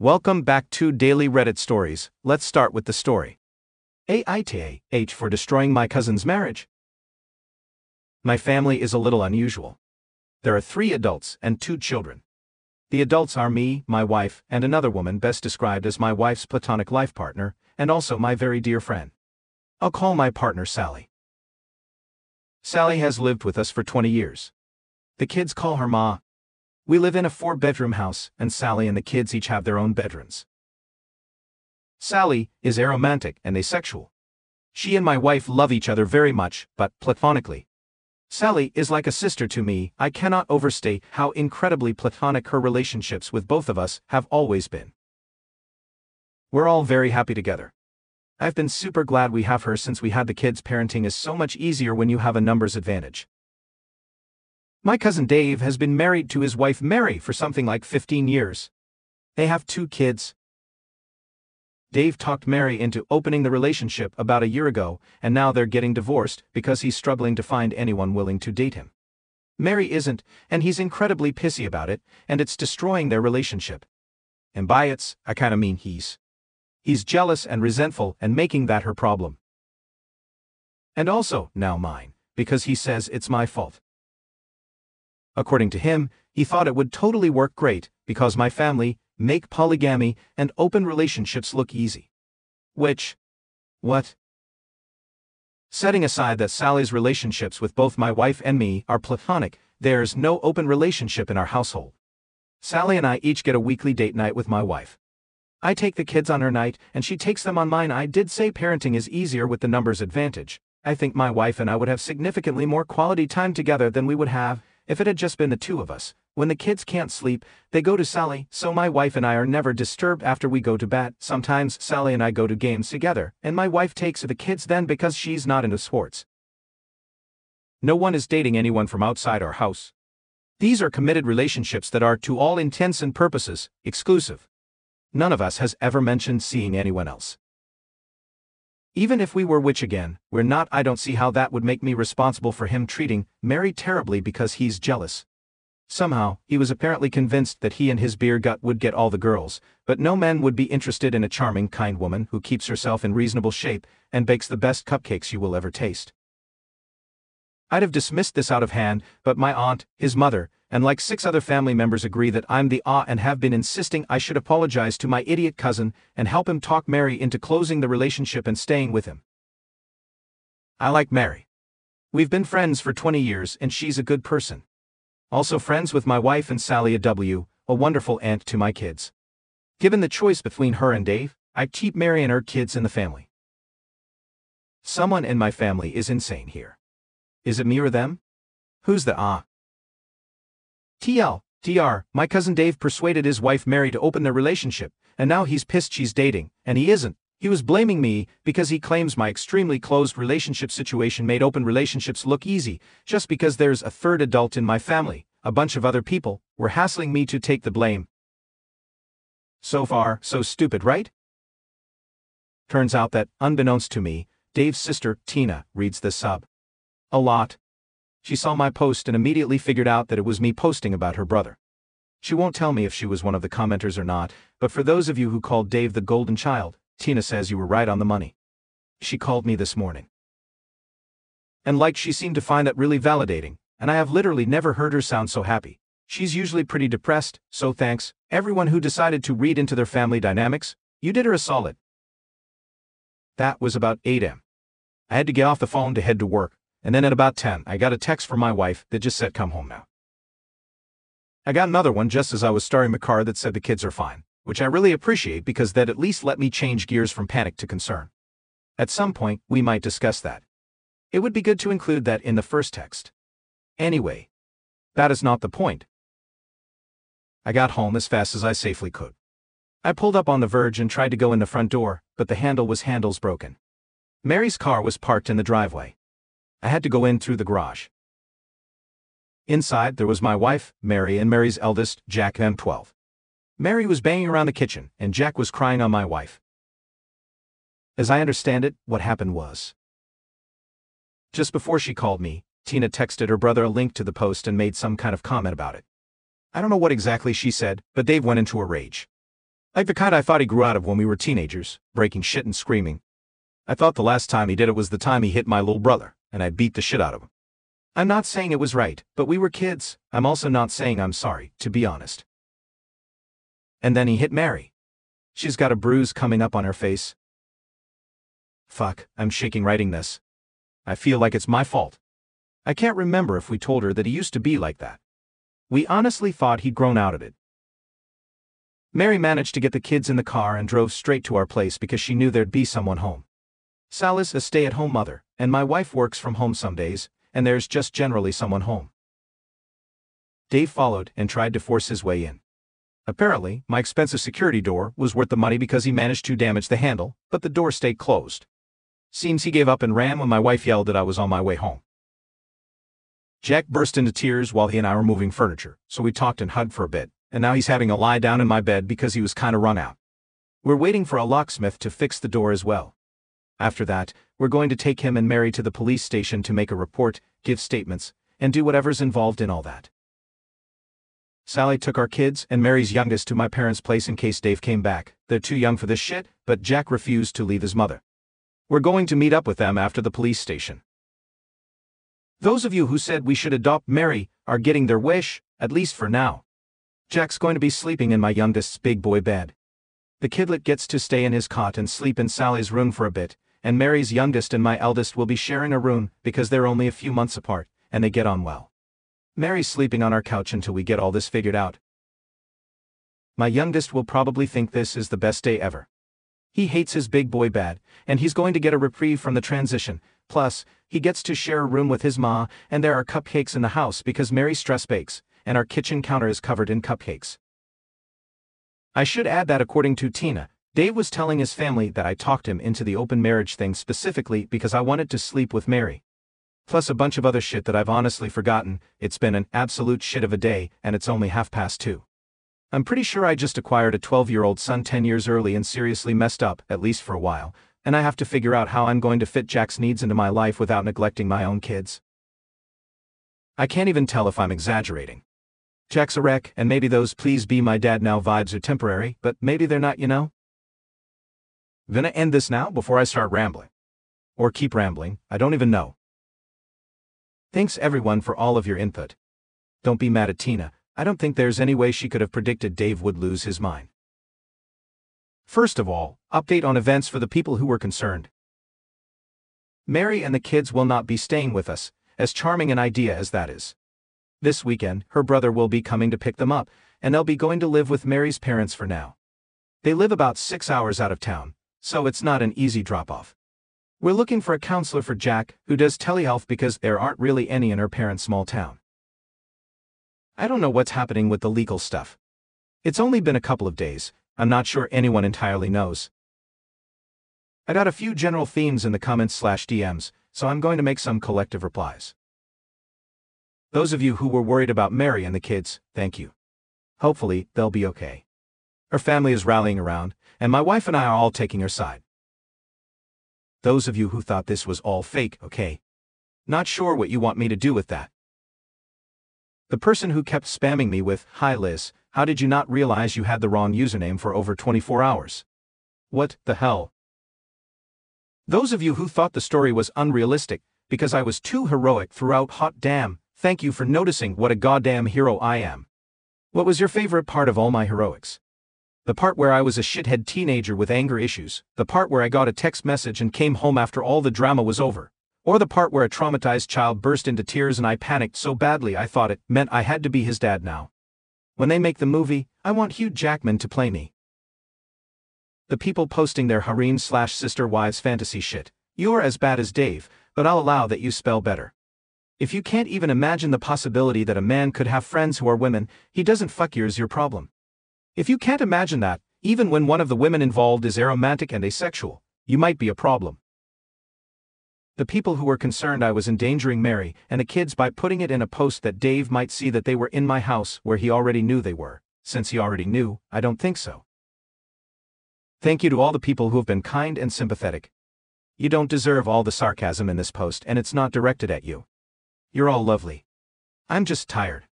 Welcome back to Daily Reddit Stories. Let's start with the story. AITA H for destroying my cousin's marriage. My family is a little unusual. There are three adults and two children. The adults are me, my wife, and another woman best described as my wife's platonic life partner, and also my very dear friend. I'll call my partner Sally. Sally has lived with us for 20 years. The kids call her Ma. We live in a four bedroom house, and Sally and the kids each have their own bedrooms. Sally is aromantic and asexual. She and my wife love each other very much, but platonically. Sally is like a sister to me, I cannot overstate how incredibly platonic her relationships with both of us have always been. We're all very happy together. I've been super glad we have her since we had the kids. Parenting is so much easier when you have a numbers advantage. My cousin Dave has been married to his wife Mary for something like 15 years. They have two kids, Dave talked Mary into opening the relationship about a year ago, and now they're getting divorced because he's struggling to find anyone willing to date him. Mary isn't, and he's incredibly pissy about it, and it's destroying their relationship. And by it's, I kinda mean he's. He's jealous and resentful and making that her problem. And also, now mine, because he says it's my fault. According to him, he thought it would totally work great, because my family, make polygamy and open relationships look easy. Which? What? Setting aside that Sally's relationships with both my wife and me are platonic, there's no open relationship in our household. Sally and I each get a weekly date night with my wife. I take the kids on her night, and she takes them on mine. I did say parenting is easier with the numbers advantage. I think my wife and I would have significantly more quality time together than we would have if it had just been the two of us. When the kids can't sleep, they go to Sally, so my wife and I are never disturbed after we go to bed. Sometimes Sally and I go to games together, and my wife takes the kids then because she's not into sports. No one is dating anyone from outside our house. These are committed relationships that are, to all intents and purposes, exclusive. None of us has ever mentioned seeing anyone else. Even if we were which again, we're not. I don't see how that would make me responsible for him treating Mary terribly because he's jealous. Somehow, he was apparently convinced that he and his beer gut would get all the girls, but no man would be interested in a charming, kind woman who keeps herself in reasonable shape and bakes the best cupcakes you will ever taste. I'd have dismissed this out of hand, but my aunt, his mother, and like six other family members agree that I'm the ah and have been insisting I should apologize to my idiot cousin and help him talk Mary into closing the relationship and staying with him. I like Mary. We've been friends for 20 years and she's a good person. Also friends with my wife and Sally a W, a wonderful aunt to my kids. Given the choice between her and Dave, I'd keep Mary and her kids in the family. Someone in my family is insane here. Is it me or them? Who's the ah? TL, DR, my cousin Dave persuaded his wife Mary to open their relationship, and now he's pissed she's dating, and he isn't. He was blaming me because he claims my extremely closed relationship situation made open relationships look easy, just because there's a third adult in my family, a bunch of other people, were hassling me to take the blame. So far, so stupid, right? Turns out that, unbeknownst to me, Dave's sister, Tina, reads the sub. A lot. She saw my post and immediately figured out that it was me posting about her brother. She won't tell me if she was one of the commenters or not, but for those of you who called Dave the golden child, Tina says you were right on the money. She called me this morning. And like she seemed to find that really validating, and I have literally never heard her sound so happy. She's usually pretty depressed, so thanks, everyone who decided to read into their family dynamics, you did her a solid. That was about 8 am. I had to get off the phone to head to work, and then at about 10, I got a text from my wife that just said come home now. I got another one just as I was starting the car that said the kids are fine which I really appreciate because that at least let me change gears from panic to concern. At some point, we might discuss that. It would be good to include that in the first text. Anyway, that is not the point. I got home as fast as I safely could. I pulled up on the verge and tried to go in the front door, but the handle was handles broken. Mary's car was parked in the driveway. I had to go in through the garage. Inside, there was my wife, Mary, and Mary's eldest, Jack M12. Mary was banging around the kitchen, and Jack was crying on my wife. As I understand it, what happened was. Just before she called me, Tina texted her brother a link to the post and made some kind of comment about it. I don't know what exactly she said, but Dave went into a rage. Like the kind I thought he grew out of when we were teenagers, breaking shit and screaming. I thought the last time he did it was the time he hit my little brother, and I beat the shit out of him. I'm not saying it was right, but we were kids. I'm also not saying I'm sorry, to be honest. And then he hit Mary. She's got a bruise coming up on her face. Fuck, I'm shaking writing this. I feel like it's my fault. I can't remember if we told her that he used to be like that. We honestly thought he'd grown out of it. Mary managed to get the kids in the car and drove straight to our place because she knew there'd be someone home. Sal is a stay-at-home mother, and my wife works from home some days, and there's just generally someone home. Dave followed and tried to force his way in. Apparently, my expensive security door was worth the money because he managed to damage the handle, but the door stayed closed. Seems he gave up and ran when my wife yelled that I was on my way home. Jack burst into tears while he and I were moving furniture, so we talked and hugged for a bit, and now he's having a lie down in my bed because he was kinda run out. We're waiting for a locksmith to fix the door as well. After that, we're going to take him and Mary to the police station to make a report, give statements, and do whatever's involved in all that. Sally took our kids and Mary's youngest to my parents' place in case Dave came back. They're too young for this shit, but Jack refused to leave his mother. We're going to meet up with them after the police station. Those of you who said we should adopt Mary are getting their wish, at least for now. Jack's going to be sleeping in my youngest's big boy bed. The kidlet gets to stay in his cot and sleep in Sally's room for a bit, and Mary's youngest and my eldest will be sharing a room because they're only a few months apart, and they get on well. Mary's sleeping on our couch until we get all this figured out. My youngest will probably think this is the best day ever. He hates his big boy bad, and he's going to get a reprieve from the transition, plus, he gets to share a room with his ma, and there are cupcakes in the house because Mary stress bakes, and our kitchen counter is covered in cupcakes. I should add that according to Tina, Dave was telling his family that I talked him into the open marriage thing specifically because I wanted to sleep with Mary. Plus a bunch of other shit that I've honestly forgotten, it's been an absolute shit of a day, and it's only half past two. I'm pretty sure I just acquired a 12-year-old son 10 years early and seriously messed up, at least for a while, and I have to figure out how I'm going to fit Jack's needs into my life without neglecting my own kids. I can't even tell if I'm exaggerating. Jack's a wreck, and maybe those please be my dad now vibes are temporary, but maybe they're not, you know? Gonna end this now before I start rambling. Or keep rambling, I don't even know. Thanks everyone for all of your input. Don't be mad at Tina, I don't think there's any way she could have predicted Dave would lose his mind. First of all, update on events for the people who were concerned. Mary and the kids will not be staying with us, as charming an idea as that is. This weekend, her brother will be coming to pick them up, and they'll be going to live with Mary's parents for now. They live about six hours out of town, so it's not an easy drop-off. We're looking for a counselor for Jack, who does telehealth because there aren't really any in her parents' small town. I don't know what's happening with the legal stuff. It's only been a couple of days, I'm not sure anyone entirely knows. I got a few general themes in the comments slash DMs, so I'm going to make some collective replies. Those of you who were worried about Mary and the kids, thank you. Hopefully, they'll be okay. Her family is rallying around, and my wife and I are all taking her side. Those of you who thought this was all fake, okay? Not sure what you want me to do with that. The person who kept spamming me with, Hi Liz, how did you not realize you had the wrong username for over 24 hours? What the hell? Those of you who thought the story was unrealistic, because I was too heroic throughout hot damn, Thank you for noticing what a goddamn hero I am. What was your favorite part of all my heroics? The part where I was a shithead teenager with anger issues, the part where I got a text message and came home after all the drama was over, or the part where a traumatized child burst into tears and I panicked so badly I thought it meant I had to be his dad now. When they make the movie, I want Hugh Jackman to play me. The people posting their harem slash sister wives fantasy shit. You're as bad as Dave, but I'll allow that you spell better. If you can't even imagine the possibility that a man could have friends who are women, he doesn't fuck yours your problem. If you can't imagine that, even when one of the women involved is aromantic and asexual, you might be a problem. The people who were concerned I was endangering Mary and the kids by putting it in a post that Dave might see that they were in my house where he already knew they were, since he already knew, I don't think so. Thank you to all the people who have been kind and sympathetic. You don't deserve all the sarcasm in this post and it's not directed at you. You're all lovely. I'm just tired.